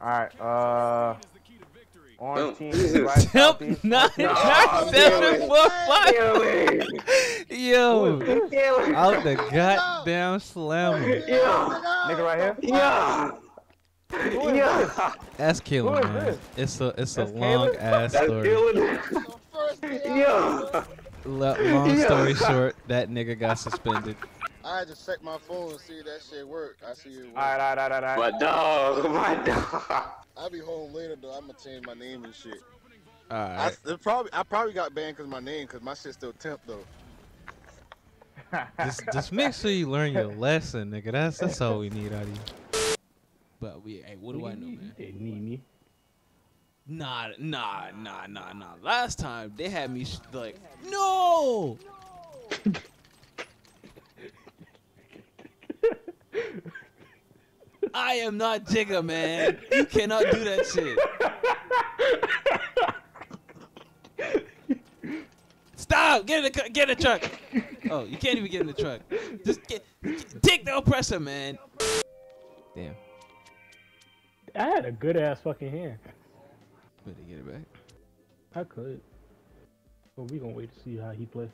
All right. Uh. Orange team Jesus. right Temp southeast. nine Orange team- nine seven four five. Yo, out the goddamn slammer. Nigga right here. Yeah. Who is this? That's killing, is man. It's a it's a That's long Caleb? ass story. killing. Yeah. Lo- long Yeah. story short, that nigga got suspended. I had to check my phone and see if that shit work. I see it work. All right, all right, all right, all right. My dog. My dog. I'll be home later though. I'm gonna change my name and shit. All I, probably I probably got banned because my name because my shit's still temp though. Just, just make sure you learn your lesson, nigga. That's that's all we need out of you. But we, hey, what do I know, man? Hey, Nene. Nah, nah, nah, nah, nah. Last time they had me sh- like, no. I am not Jigga, man. You cannot do that shit. Stop! Get in the get in the truck. Oh, you can't even get in the truck. Just get, get take the oppressor, man. Damn. I had a good ass fucking hand. Better get it back. I could. But we gonna wait to see how he play.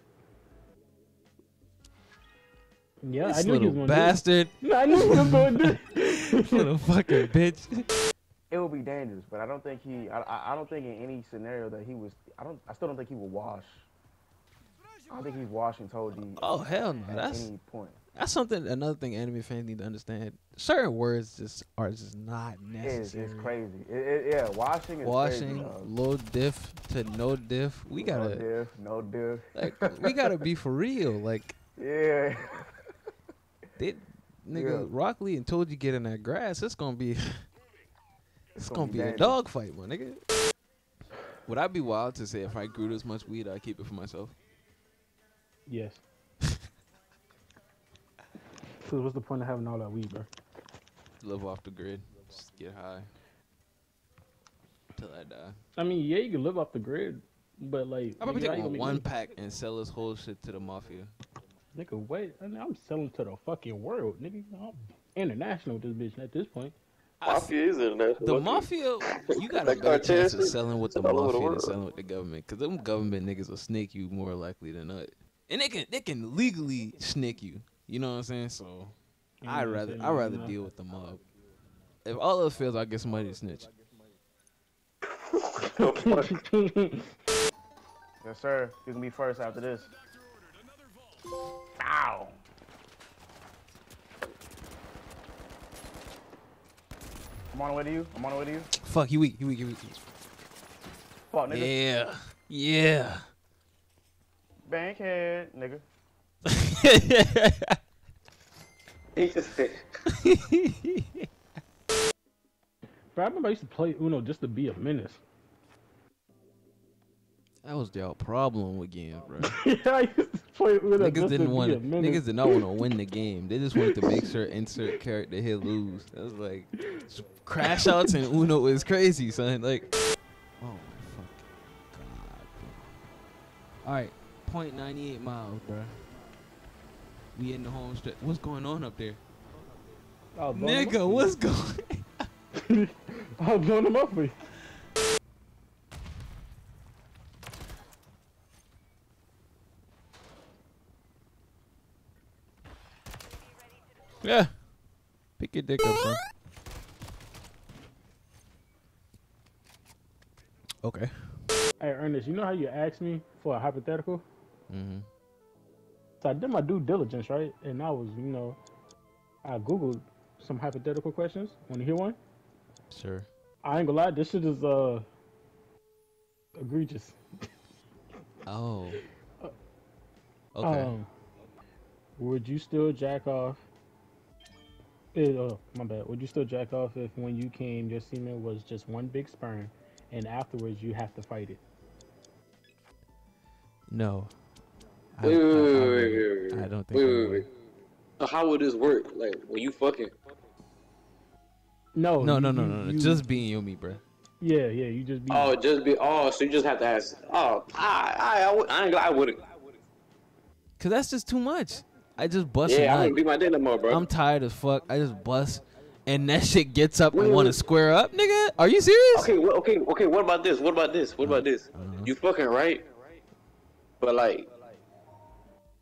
Yeah, This I knew he was little gonna bastard, do it. I knew he was gonna do it. little fucking bitch. It would be dangerous, but I don't think he. I, I, I don't think in any scenario that he was. I don't. I still don't think he would wash. I don't think he's washing and told you. Oh hell no, at that's any point. that's something. Another thing anime fans need to understand. Certain words just are just not necessary. It's crazy. It, it, yeah, washing is Washing, crazy. dog. low diff to no diff. We gotta No diff, no diff. like we gotta be for real. Like Yeah. They nigga Yeah. Rock Lee and told you get in that grass. It's gonna be it's gonna, be, a dangerous. dog fight, my nigga. Would I be wild to say if I grew this much weed, I'd keep it for myself? Yes. So what's the point of having all that weed, bro? Live off the grid, just get high till I die. I mean, yeah, you can live off the grid, but like, I'm gonna nigga, how take you one pack and sell this whole shit to the mafia. Nigga, wait, I mean, I'm selling to the fucking world, nigga. I'm international with this bitch at this point. Mafia is international. The mafia, you got a better chance of selling with the it's all over the mafia than selling with the government, cause them government niggas will snake you more likely than not, and they can they can legally snake you. You know what I'm saying? So I'd rather? I'd rather deal with the mob. If all else fails, I get somebody to snitch. Yes, sir. You can be first after this. I'm on the way to you. I'm on the way to you. Fuck, he weak, he weak, he weak. Fuck, nigga. Yeah, yeah. Bankhead, nigga. He just said, Bro, I remember I used to play Uno just to be a menace. That was your problem again, bro. yeah, I used to play Uno Niggas didn't want to. Niggas did not want to win the game. They just wanted to make sure insert character hit lose. That was like crash outs and Uno is crazy, son. Like, oh my fucking god. All right, point ninety eight miles, bro. We in the home stretch. What's going on up there, I was blowing them nigga? What's going? I was blowing them up for you. Yeah, pick your dick up, son. Okay. Hey, Ernest, you know how you asked me for a hypothetical? Mm-hmm. So I did my due diligence, right? And I was, you know, I googled some hypothetical questions. Want to hear one? Sure. I ain't gonna lie, this shit is uh egregious. Oh. Okay. Um, would you still jack off? Eh, oh, my bad. Would you still jack off if when you came, your semen was just one big sperm, and afterwards you have to fight it? no. I, wait, I- wait, I wait, wait, wait, wait, I don't think Wait, wait, wait. So how would this work? Like when you fucking? No, No, you- no, no, no, no. you- Just being your me, bro. yeah, yeah. You just be. Oh, just be. Oh, so you just have to ask. Oh, I, I, I, I. I wouldn't. Cause that's just too much. I just bust Yeah, I wouldn't be my dick no more, bro. I'm tired as fuck. I just bust, and that shit gets up and want to square up, nigga? Are you serious? Okay, well, okay, okay. What about this? What about this? What about this? Uh-huh. You fucking right, but like,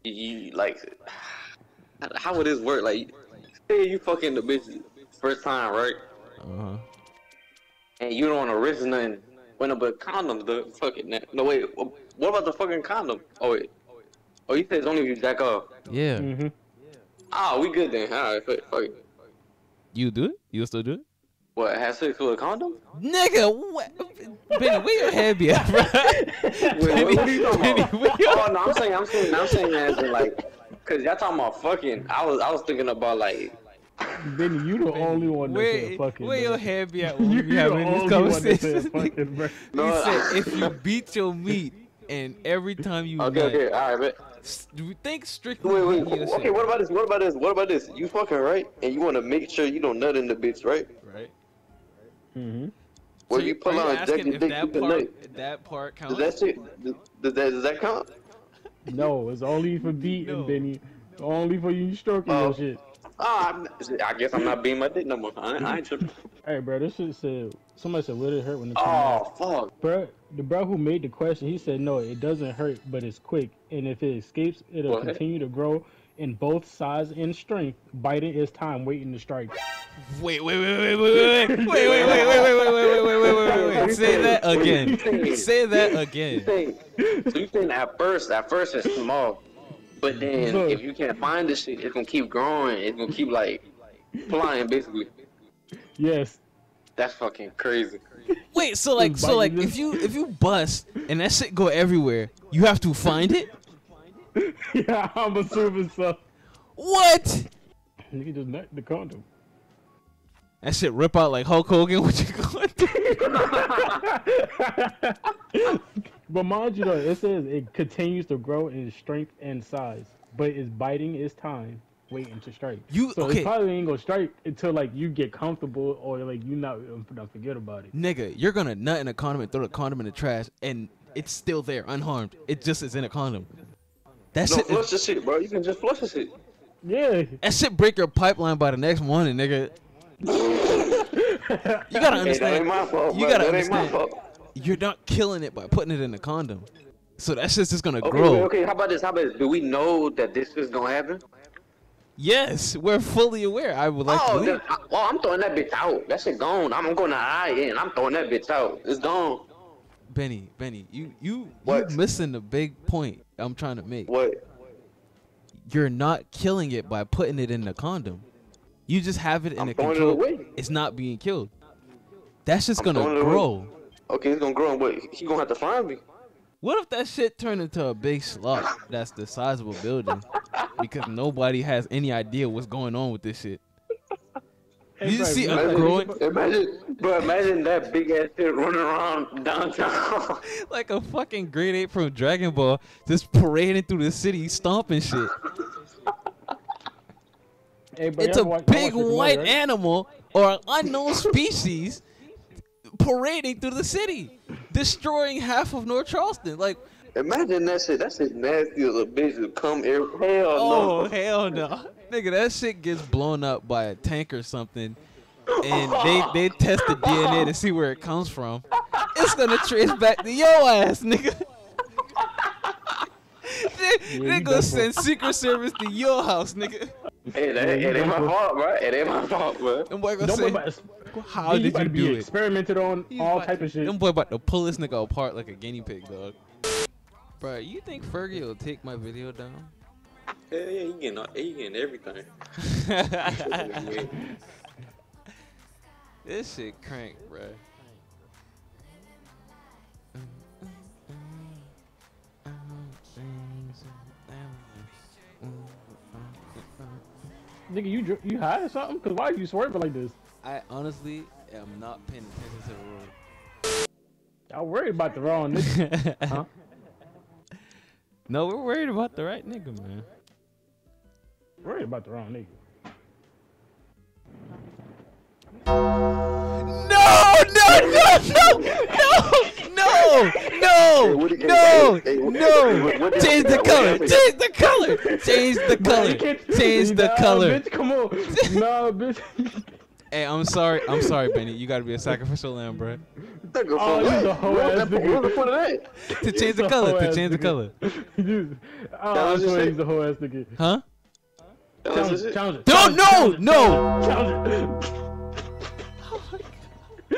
you like, how- how would this work? Like, say you fucking the bitch first time, right? Uh-huh. And you don't want to risk nothing. When but condoms, the fucking no wait. What about the fucking condom? Oh wait. Oh, you said it's only if you jack off. Yeah. Mm-hmm. Ah, we good then. All right, fuck, fuck it. You do it? You still do it? What? Have sex with a condom? Nigga, what? Benny, where your head be at, bro? Wait, what, what are you talking Benny, about? your- Oh no, I'm saying, I'm saying, I'm saying as in like, cause y'all talking about fucking. I was, I was thinking about like, Benny, you the only one that Where, said fucking. where bro. your head be at when You we the having these only one that conversations? said fucking, bro. No, you said I- if you beat your meat and every time you okay, nut, okay, all right, but do you think strictly wait, wait, beating your okay. shit, What about this? What about this? What about this? You fucking right, and you want to make sure you don't nut in the bitch, right? right? Mm-hmm. Where So you pull are on asking ejected dick, that you can part, nut. that part Does counts? that shit? Does, does that does that count? No, it's only for beating, No. Benny. Only for you stroking Oh. your shit. Ah, I'm- I guess I'm not being my dick no more. I, ain't- I ain't tripping. Hey, bro, this shit said. Somebody said, "Will it hurt when it comes out?" Oh fuck. Bro, the bro who made the question, he said, "No, it doesn't hurt, but it's quick, and if it escapes, it'll What? continue to grow in both size and strength. Biting is time waiting to strike." Wait, wait, wait, wait, wait, wait, wait, wait, wait, wait, wait, wait, wait, wait, wait, wait, wait, wait, wait. Say that again. Say that again. so you think at first, at first it's small, but then Look. if you can't find this shit, it's gonna keep growing. It's gonna keep like flying, basically. Yes. That's fucking crazy. Wait, so like, so like, if you if you bust and that shit go everywhere, you have to find it. yeah, I'm assuming so. What? Nigga just nut the condom. That shit rip out like Hulk Hogan. What you going through? But mind you, though, it says it continues to grow in strength and size, but it's biting its time, waiting to strike. You- so okay. it probably ain't gonna strike until like you get comfortable or like you not don't forget about it. Nigga, you're gonna nut in a condom and throw the condom in the trash, and it's still there, unharmed. It just is in a condom. That No, shit, flush the shit, bro. You can just flush the shit. Yeah. that shit break your pipeline by the next morning, nigga. You gotta Hey, that understand. ain't my fault. you bro. gotta that ain't my understand. fault. You're not killing it by putting it in a condom. So that shit's just gonna Okay, grow. wait, okay. How about this? How about this? Do we know that this is gonna happen? Yes, we're fully aware. I would like to oh, believe. then, I, well, I'm throwing that bitch out. That shit gone. I'm going to eye in. I'm throwing that bitch out. It's gone. Benny, Benny, you you What? you missing the big point I'm trying to make. What? You're not killing it by putting it in a condom. You just have it in I'm a it control. away. It's not being killed. That's just I'm gonna it grow. Okay, it's gonna grow. and What? He gonna have to find me. What if that shit turned into a big slot that's the size of a building because nobody has any idea what's going on with this shit? Hey, You bro, see a growing imagine, bro. Imagine that big ass shit running around downtown. like a fucking great ape from Dragon Ball, just parading through the city, stomping shit. Hey, bro, It's a watch- big watch Rick and Morty, white right? animal or an unknown species parading through the city, destroying half of North Charleston. Like, Imagine that shit. That shit nasty as a bitch to come here. Hell oh no. Oh hell no, nigga, that shit gets blown up by a tank or something, and they they test the DNA to see where it comes from. It's gonna trace back to your ass, nigga. they they gonna send Secret Service to your house, nigga. Hey, that, it ain't my fault, bro. It ain't my fault, bro. Them boy gonna Don't worry say, about how you did about you to be do it? experimented on He's all about- type of shit. Them boy about to pull this nigga apart like a guinea pig, dog. Bro, you think Fergie will take my video down? Hell yeah, he getting, all- he getting everything. this shit crank, bro. Nigga, you dr- you high or something? Cause why are you swerving like this? I honestly am not paying attention to the road. I'm worried about the wrong nigga. huh? No, we're worried about the right nigga, man. worried about the wrong nigga. No, no, no, no, no, no, what do you- no, hey, hey, what- no. what- what- Change the color. Change the color. Change the Bro, you color. can't- Change the Nah, color. Bitch, come on. nah, bitch. Hey, I'm sorry. I'm sorry, Benny. You gotta be a sacrificial lamb, bro. Oh, for he's what? a hoe What's ass nigga. What's the point of that? To change the color. To change the color. Dude, oh, That I was just swear it. he's a whole ass nigga. Huh? Challenge, it. challenge, it, Don't- challenge, it, no, challenge, no.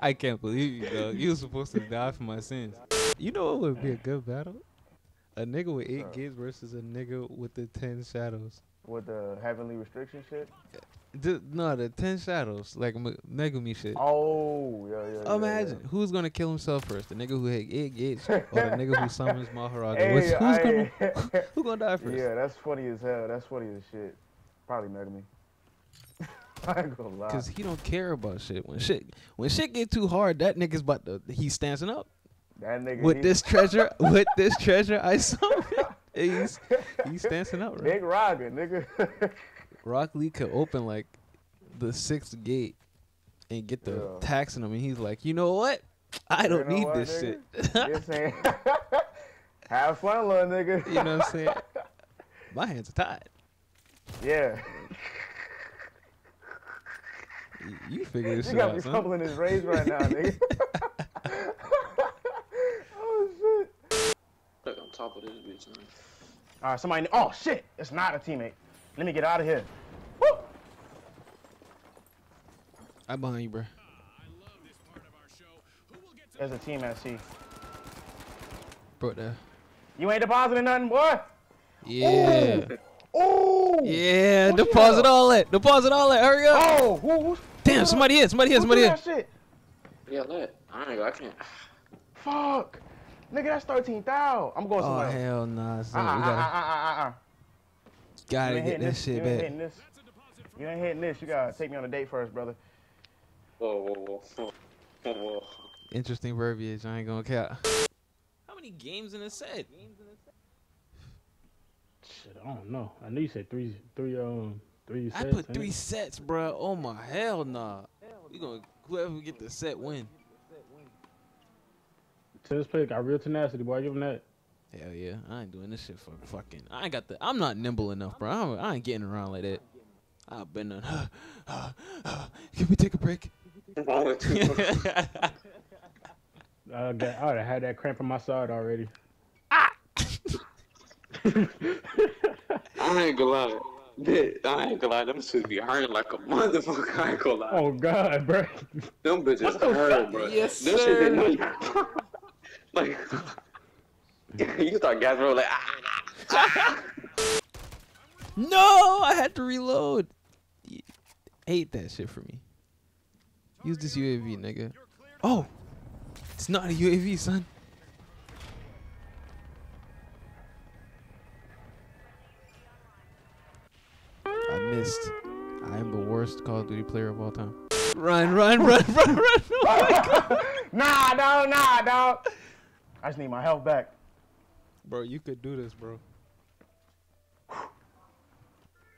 I can't believe you, dog. You were supposed to die for my sins. You know what would be a good battle? A nigga with eight gigs versus a nigga with the ten shadows. With the heavenly restriction shit. The, no, the ten shadows, like Megumi shit. Oh, yeah, yeah. yeah, Imagine who's gonna kill himself first, the nigga who had eight gigs or the nigga who summons Yeah. Mahoraga. Hey, who's I- gonna who gonna die first? yeah, that's funny as hell. That's funny as shit. Probably Megumi. I ain't gonna lie. Cause he don't care about shit. When shit when shit get too hard, that nigga's about to he's standing up. that nigga. With he- this treasure, with this treasure I saw, he's he's standing up. Right? Big Raga, nigga. Rock Lee could open like the sixth gate and get the Yeah. tax on him, and he's like, you know what? I don't know need what, this nigga? shit. Just saying. Have fun, little nigga. you know what I'm saying? My hands are tied. Yeah. Y- You figure this You shit got out, me son. fumbling his raise right now, nigga. oh shit. Like on top of this bitch, man. All right, somebody. Oh shit! It's not a teammate. Let me get out of here. Woo! I'm behind you, bro. There's a team at C. Bro, there. You ain't depositing nothing, boy. Yeah. Ooh. Yeah, Who deposit all that. Deposit all that. Hurry up. Oh, who? who Damn, somebody here. Somebody here. Somebody threw here. that shit? Yeah, let. I ain't. I can't. Fuck. Nigga, that's thirteen thousand. I'm going Oh, somewhere. else. hell nah, Uh, son. uh, uh, gotta, uh, uh, uh, uh. gotta get that this. shit you back. hitting this. You ain't hitting this. You gotta take me on a date first, brother. Whoa, whoa, whoa, whoa, whoa, whoa. Interesting verbiage. I ain't gonna count. How many games in a set? Shit, I don't know. I know you said three, three, um, three I sets. put three it? sets, bro. Oh my hell nah. We gonna whoever get the set win. Tennis player got real tenacity, boy. Give him that. Hell yeah, I ain't doing this shit for fucking. I ain't got the. I'm not nimble enough, bro. I'm, I ain't getting around like that. I've been done. Can we take a break? What's wrong with you? I got, I would have had that cramp in my side already. Ah! I ain't gonna lie. I ain't gonna lie. Them shit be hurting like a motherfucker. I ain't gonna lie. Oh God, bro. Them bitches hurt, bro. Yes, Them shit did not. Like, you start gasping, bro, like, ah. No, I had to reload. Y- Hate that shit for me. Use this UAV, nigga. Oh, it's not a UAV, son. I missed. I am the worst Call of Duty player of all time. Run, run, run, run, run. Oh my God. Nah, dog, nah, dog. I just need my health back. Bro, you could do this, bro.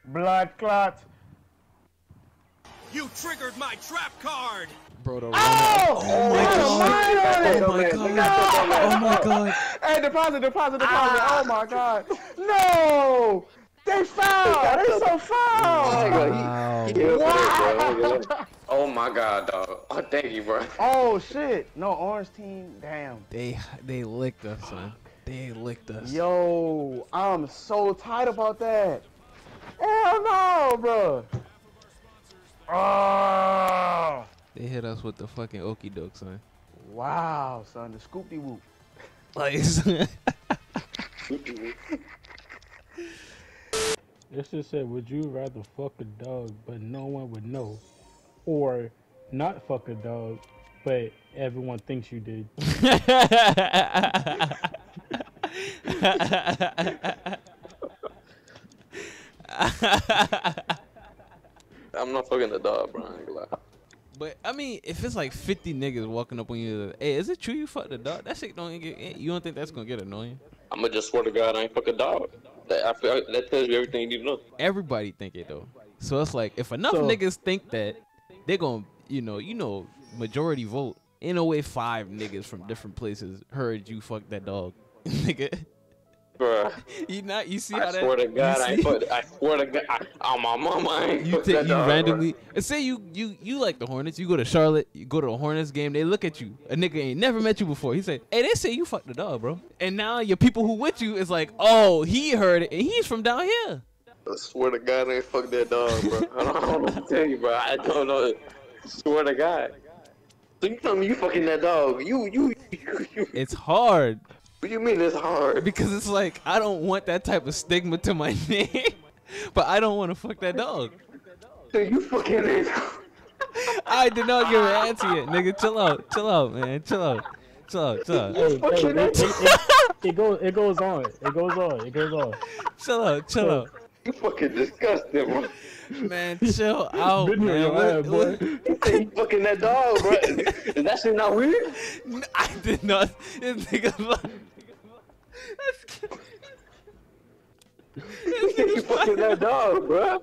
Blood clot. You triggered my trap card! Bro, the Oh! Oh, oh my god. Oh my god. Oh my god. Hey, deposit, deposit, deposit. Ah. Oh my god. No! They foul! They so foul! Wow. Yeah, bro, bro, bro. Oh my god, dog. Oh, thank you, bro. Oh shit. No, orange team. Damn. They they licked us, son. They licked us. Yo, I'm so tight about that. Hell no, bro. Oh, They hit us with the fucking okie doke, son. wow, son, the scoopy whoop. Like, This just said, would you rather fuck a dog but no one would know, or not fuck a dog but everyone thinks you did? I'm not fucking the dog, bro. I ain't gonna lie. but I mean, if it's like 50 niggas walking up on you, hey, is it true you fucked the dog? That shit don't get. eh, You don't think that's gonna get annoying? I'm gonna just swear to God, I ain't fucking dog. That, I feel, that tells you everything you need to know. Everybody think it though. So it's like if enough So- niggas think that, they're gonna, you know, you know, majority vote. In a way, five niggas from different places heard you fuck that dog, nigga. Bruh, You not you see I how that I swear to God, I, put. I swear to God, I, on my mama, I ain't you that you dog, randomly and say you you you like the Hornets. You go to Charlotte. You go to a Hornets game. They look at you. A nigga ain't never met you before. He said, "Hey, they say you fucked the dog, bro." And now your people who with you is like, "Oh, he heard it, and he's from down here." I swear to God, I ain't fuck that dog, bro. I don't, I don't know what to tell you, bro. I don't know. Swear to God. So you tell me you fucking that dog? You, you, you, you It's hard what do you mean it's hard? because it's like I don't want that type of stigma to my name, but I don't want to fuck that dog. So you fucking it? I did not give an answer yet, nigga. Chill out, chill out, man. Chill out, chill out, chill out, Hey, hey, it, it, it, it goes it goes on. It goes on. It goes on. chill out, chill out. You fucking disgusting, bro. Man, chill out, Been man. your What- ass, boy. You say you fucking that dog, bro. Is that shit not weird? I did not. This nigga lied. You say you fucking that dog, bro.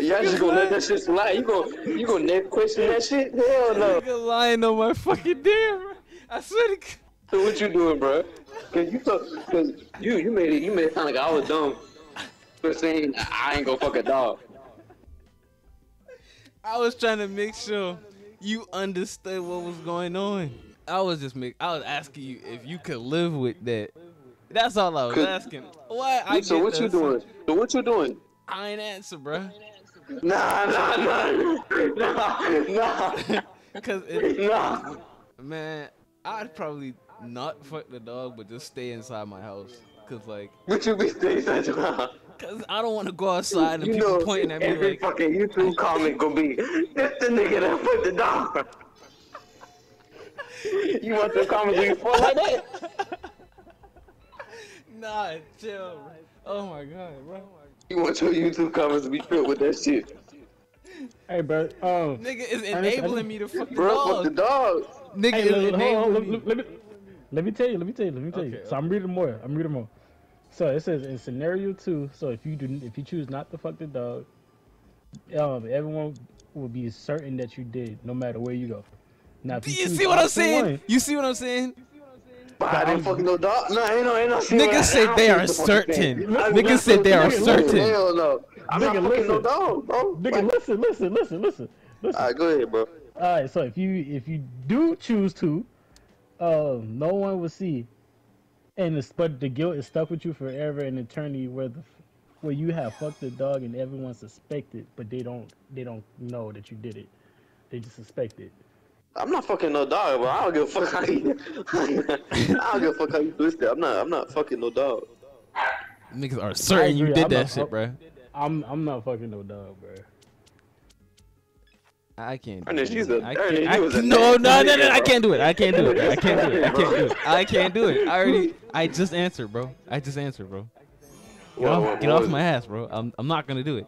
Y'all just gonna let that shit slide? You gonna, you gonna never question that shit? Hell no. Nigga lying on my fucking damn. Bro. I swear to God. So what you doing, bro? Cause you, so, cause you, you made it, you made it sound like I was dumb for saying I ain't gonna fuck a dog. I was trying to make sure you understood what was going on. I was just make. I was asking you if you could live with that. That's all I was asking. What? I so what you doing? So what you doing? I ain't answer, bro. Nah, nah, nah, nah, nah, Cause it, nah. man, I'd probably not fuck the dog, but just stay inside my house. Cause like, What you be saying such a cause I don't want to go outside and You people know, pointing at me every like, fucking YouTube comment gonna be, this the nigga that put the dog. you want the comments to be full like that? Nah, chill. Bro. Oh my god, bro. You want your YouTube comments to be filled with that shit? Hey, bro. Um, Nigga is enabling me to fuck the Bro, fuck the dog. dog. Nigga Hey, is let, hold on, enabling let, me. let, let me let me tell you. Let me tell you. Let me tell you. Okay, So I'm reading more. I'm reading more. So it says in scenario two. So if you do, if you choose not to fuck the dog, um, everyone will be certain that you did, no matter where you go. Now, if You choose see what I'm saying? one- You see what I'm saying? But I didn't fuck no dog. No, ain't no, ain't no. see what Niggas I they are the fucking certain. thing. I- Niggas said they are certain. Hell no. I'm not Nigga, fucking no listen. dog, bro. Nigga, listen, listen, listen, listen, listen. Alright, go ahead, bro. All right, so if you if you do choose to, um, no one will see, and it's, but the guilt is stuck with you forever an eternity, where the where you have fucked the dog and everyone suspected, but they don't they don't know that you did it. They just suspect it. I'm not fucking no dog, bro. I don't give a fuck how you. I don't give a fuck how you twist it. I'm not. I'm not fucking no dog. Niggas are certain you did I'm that not- shit, bro. I'm I'm not fucking no dog, bro. I can't. Ernest, a- I Ernest, can't- I was a can't- No, no, no, no, I can't do it. I can't do it. I can't do it. I can't do it. I can't do it. I already. I just answered, bro. I just answered, bro. Get off, get off my ass, bro. I'm, I'm not gonna do it.